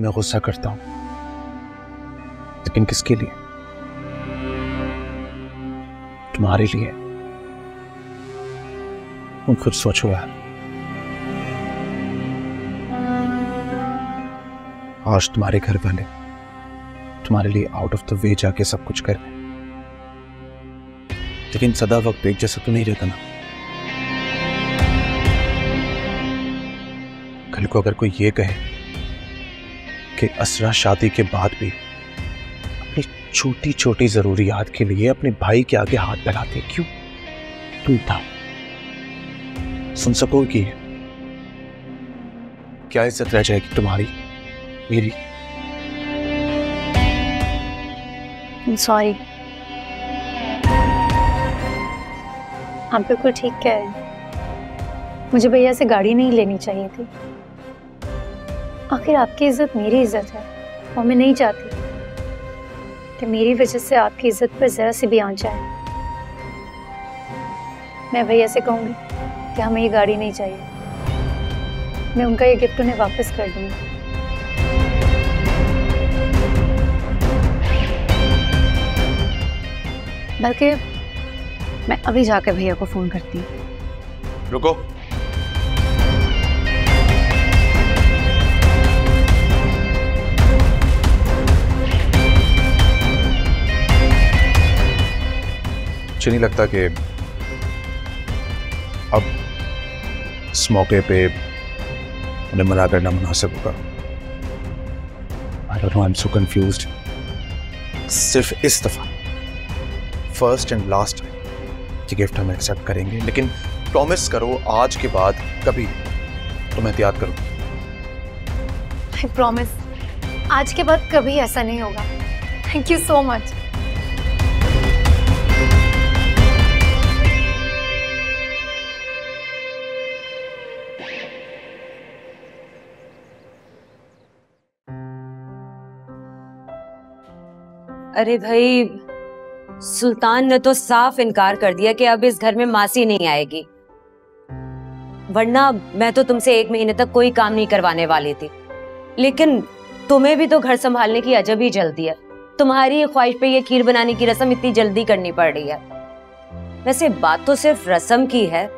मैं गुस्सा करता हूँ। लेकिन किसके लिए? तुम्हारे लिए। तुम खुद सोचो यार आज तुम्हारे घर वाले तुम्हारे लिए आउट ऑफ़ द वे जाके सब कुछ कर रहे लेकिन सदा वक्त एक जैसा तो नहीं रहता ना। कल को अगर कोई ये कहे कि असरा शादी के बाद भी अपनी छोटी छोटी जरूरियात के लिए अपने भाई के आगे हाथ फैलाते क्यों? तुम था सुन सकोगी क्या इज़्ज़त रह जाएगी तुम्हारी, मेरी? सॉरी आप बिल्कुल ठीक कह रहे हैं। मुझे भैया से गाड़ी नहीं लेनी चाहिए थी। आखिर आपकी इज़्ज़त मेरी इज़्ज़त है, और मैं नहीं चाहती कि मेरी वजह से आपकी इज़्ज़त पर जरा सी भी आँच आए। मैं भैया से कहूँगी कि हमें ये गाड़ी नहीं चाहिए। मैं उनका ये गिफ्ट उन्हें वापस कर दूँगी। बल्कि मैं अभी जाकर भैया को फ़ोन करती हूँ। रुको। मुझे नहीं लगता कि अब इस मौके पे उन्हें मना करना मुनासिब होगा। आई सो कंफ्यूज्ड सिर्फ़ इस दफ़ा फ़र्स्ट एंड लास्ट ये गिफ्ट हम एक्सेप्ट करेंगे, लेकिन प्रॉमिस करो, आज के बाद कभी तुम एहतियात करो आई प्रॉमिस आज के बाद कभी ऐसा नहीं होगा। थैंक यू सो मच अरे भाई, सुल्तान ने तो साफ़ इनकार कर दिया कि अब इस घर में मासी नहीं आएगी। वरना मैं तो तुमसे एक महीने तक कोई काम नहीं करवाने वाली थी। लेकिन तुम्हें भी तो घर संभालने की अजब ही जल्दी है। तुम्हारी ख्वाहिश पे ये खीर बनाने की रस्म इतनी जल्दी करनी पड़ रही है। वैसे बात तो सिर्फ़ रस्म की है।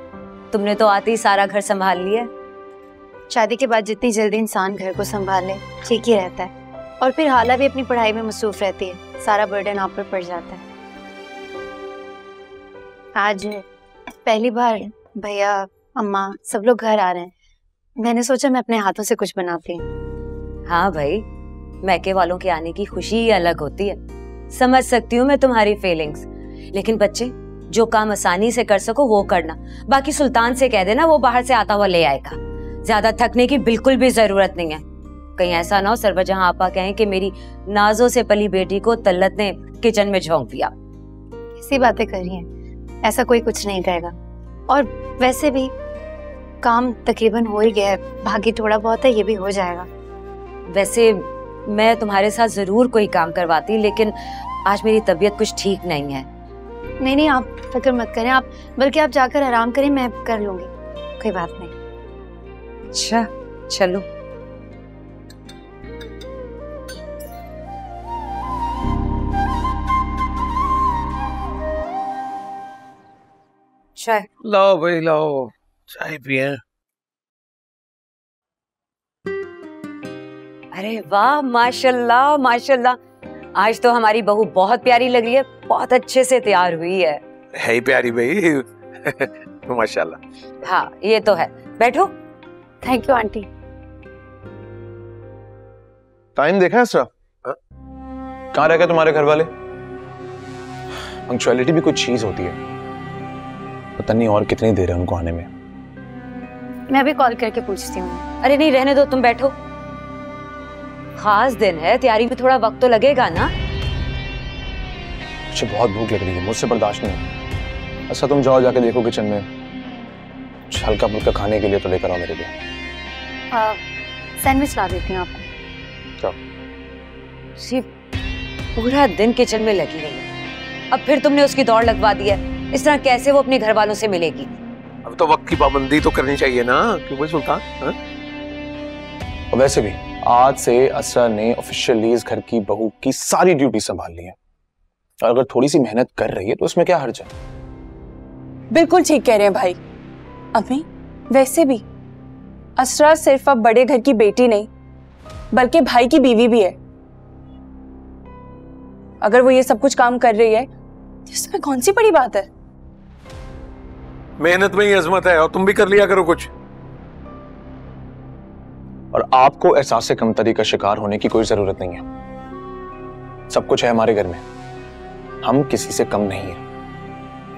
तुमने तो आते ही सारा घर संभाल लिया। शादी के बाद जितनी जल्दी इंसान घर को संभाले ठीक ही रहता है। और फिर हाला भी अपनी पढ़ाई में मसरूफ रहती है। सारा बर्डन आप पर पड़ जाता है। आज पहली बार भैया, अम्मा सब लोग घर आ रहे हैं। मैंने सोचा मैं अपने हाथों से कुछ बनाती हूँ। हाँ भाई, मैके वालों के आने की खुशी ही अलग होती है। समझ सकती हूँ मैं तुम्हारी फीलिंग्स लेकिन बच्चे, जो काम आसानी से कर सको वो करना। बाकी सुल्तान से कह देना वो बाहर से आता हुआ ले आएगा। ज़्यादा थकने की बिल्कुल भी ज़रूरत नहीं है। कहीं ऐसा ना हो सरवजहां आपा कहें कि मेरी नाजों से पली बेटी को तल्लत ने किचन में झोंक दिया। ऐसी बातें करिए ऐसा कोई कुछ नहीं कहेगा और वैसे भी काम तकरीबन हो ही गया है। बाकी थोड़ा बहुत है ये भी हो जाएगा। वैसे मैं तुम्हारे साथ ज़रूर कोई काम करवाती लेकिन आज मेरी तबीयत कुछ ठीक नहीं है। नहीं नहीं आप फ़िक्र मत करें। आप बल्कि आप जाकर आराम करें मैं कर लूँगी। कोई बात नहीं। अच्छा चलो। चाय। लाओ भाई लाओ। चाय पिए। अरे वाह माशाल्लाह माशाल्लाह। आज तो हमारी बहू बहुत प्यारी लग रही है बहुत अच्छे से तैयार हुई है। है ही प्यारी भाई। माशाल्लाह। हाँ ये तो है। बैठो। Thank you aunty. टाइम देखा है सर कहाँ रह गए तुम्हारे घर वाले पंक्चुअलिटी भी कुछ चीज़ होती है। पता नहीं और कितनी देर है उनको आने में। मैं भी कॉल करके पूछती हूँ। अरे नहीं रहने दो तुम बैठो। खास दिन है तैयारी में थोड़ा वक्त तो लगेगा ना? मुझे बहुत भूख लग रही है मुझसे बर्दाश्त नहीं। है अच्छा तुम जाओ जाके देखो किचन में। हल्का फुल्का खाने के लिए तो लेकर आओ मेरे लिए। सैंडविच ला देती हूँ आपको। सिर्फ़ पूरा दिन किचन में लगी रही है। अब फिर तुमने उसकी दौड़ लगवा दी है। इस तरह कैसे वो अपने घर वालों से मिलेगी? अब तो वक्त की पाबंदी तो करनी चाहिए ना। क्यों भाई सुल्तान? हाँ? वैसे भी आज से असरा ने ऑफिशियली इस घर की बहू की सारी ड्यूटी संभाल ली है। और अगर थोड़ी सी मेहनत कर रही है तो उसमें क्या हर्ज है? बिल्कुल ठीक कह रहे हैं भाई। अम्मी वैसे भी असरा सिर्फ़ अब बड़े घर की बेटी नहीं बल्कि भाई की बीवी भी है। अगर वो ये सब कुछ काम कर रही है तो इसमें कौन सी बड़ी बात है? मेहनत में ही अजमत है और तुम भी कर लिया करो कुछ। और आपको एहसास कमतरी का शिकार होने की कोई ज़रूरत नहीं है। सब कुछ है हमारे घर में। हम किसी से कम नहीं है।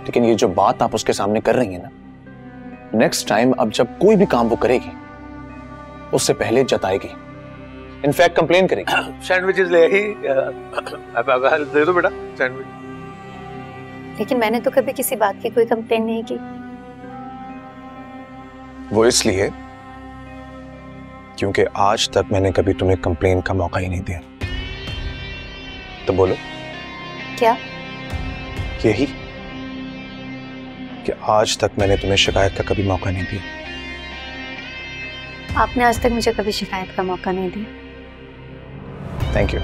लेकिन ये जो बात आप उसके सामने कर रही हैं ना नेक्स्ट टाइम अब जब कोई भी काम वो करेगी उससे पहले जताएगी। इनफैक्ट कंप्लेन करेगी। सैंडविचेस ले आई अब दे दो बेटा सैंडविच लेकिन मैंने तो कभी किसी बात की कोई कंप्लेन नहीं की। वो इसलिए क्योंकि आज तक मैंने कभी तुम्हें कंप्लेन का मौका ही नहीं दिया। तो बोलो। क्या? यही कि आज तक मैंने तुम्हें शिकायत का कभी मौका नहीं दिया। आपने आज तक मुझे कभी शिकायत का मौका नहीं दिया। थैंक यू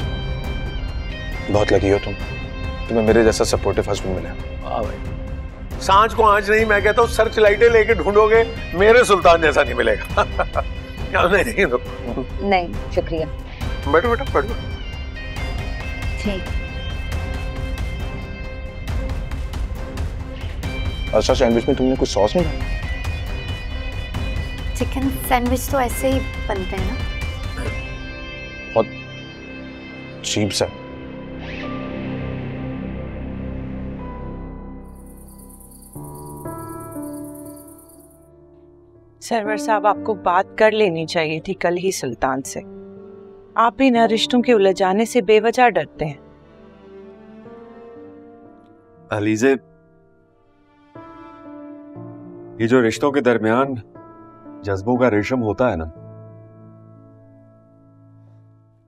बहुत लगी हो तुम। तुम्हें मेरे जैसा सपोर्टिव हस्बैंड मिला। वाह भाई। साँझ को आँच नहीं मैं कहता हूँ सर्च लाइटें लेके ढूंढोगे मेरे सुल्तान जैसा नहीं मिलेगा। क्या नहीं नहीं तो। नहीं शुक्रिया। बैठो बेटा बैठो। ठीक। अच्छा सैंडविच में तुमने कुछ सॉस नहीं डाला? चिकन सैंडविच तो ऐसे ही बनते हैं ना। चीप सा। सरवर साहब आपको बात कर लेनी चाहिए थी कल ही सुल्तान से। आप भी न रिश्तों के उलझाने से बेवजह डरते हैं। अलीजे ये जो रिश्तों के दरमियान जज्बों का रेशम होता है ना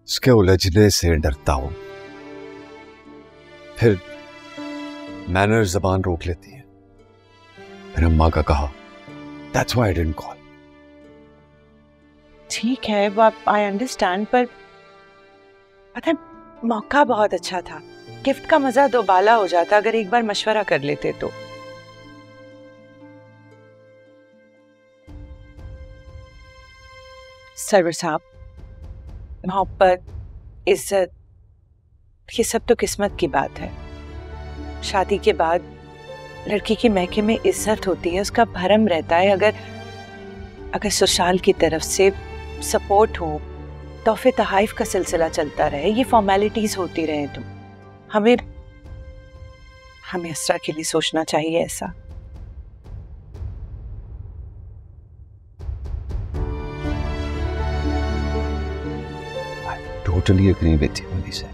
इसके उलझने से डरता हूँ। फिर मैनर जबान रोक लेती है। फिर अम्मा का कहा that's why I didn't call ठीक है आई अंडरस्टैंड पर पता है, मौका बहुत अच्छा था। गिफ्ट का मज़ा दोबाला हो जाता अगर एक बार मशवरा कर लेते तो। सर्वर साहब मोहब्बत इज़्ज़त, ये सब तो किस्मत की बात है। शादी के बाद लड़की की महके में इज़्ज़त होती है, उसका भरम रहता है। अगर अगर सुशाल की तरफ़ से सपोर्ट हो तोहफे तहाइफ का सिलसिला चलता रहे। ये फॉर्मेलिटीज होती रहे। तो हमें हमें असरा के लिए सोचना चाहिए ऐसा। टोटली अग्री विथ यू अलीजे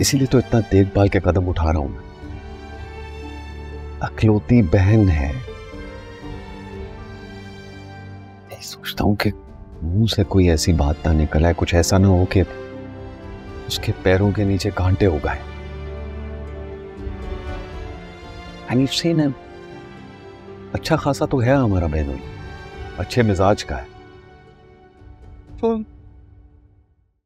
इसीलिए तो इतना देखभाल के कदम उठा रहा हूँ मैं। अकलौती बहन है। मैं सोचता हूँ कि मुँह से कोई ऐसी बात ना निकल आए, कुछ ऐसा ना हो कि उसके पैरों के नीचे कांटे हो गए अच्छा खासा तो है हमारा बहनोई अच्छे मिजाज का है। तो